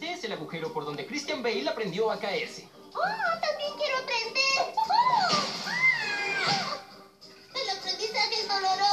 Este es el agujero por donde Christian Bale aprendió a caerse. ¡Oh, también quiero aprender! ¡Oh! ¡Ah! El aprendizaje es doloroso.